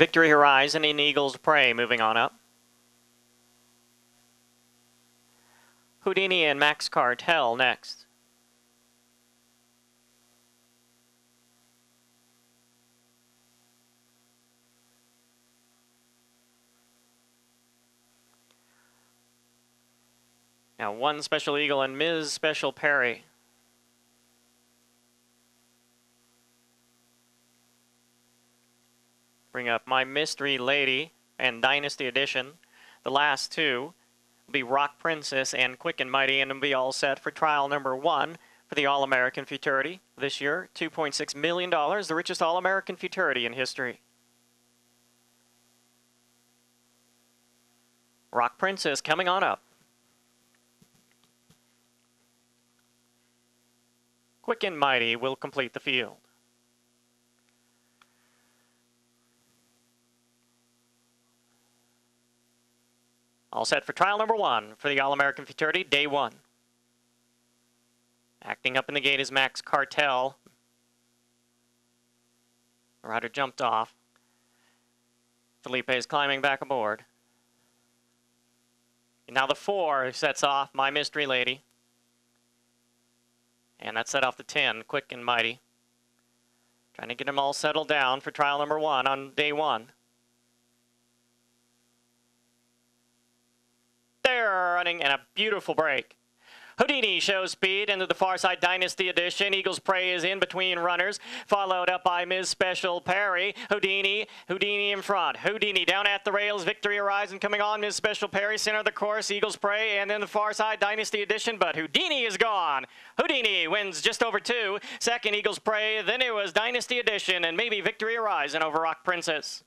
Victory Horizon and Eagles Prey moving on up. Houdini and Max Cartel next. Now one Special Eagle and Ms. Special Perry. Bring up My Mystery Lady and Dynasty Edition. The last two will be Rock Princess and Quick and Mighty, and will be all set for trial number one for the All American Futurity this year. $2.6 million, the richest All American Futurity in history. Rock Princess coming on up. Quick and Mighty will complete the field. All set for trial number one for the All-American Futurity, day one. Acting up in the gate is Max Cartel. The rider jumped off. Felipe is climbing back aboard. And now the four sets off My Mystery Lady. And that set off the 10, quick and mighty. Trying to get them all settled down for trial number one on day one. Running and a beautiful break. Houdini shows speed into the Far Side Dynasty edition. Eagles Prey is in between runners, followed up by Ms. Special Perry. Houdini, Houdini in front. Houdini down at the rails. Victory Horizon coming on. Ms. Special Perry, center of the course. Eagles Prey, and then the Far Side Dynasty edition. But Houdini is gone. Houdini wins just over two. Second, Eagles Prey. Then it was Dynasty edition, and maybe Victory Horizon over Rock Princess.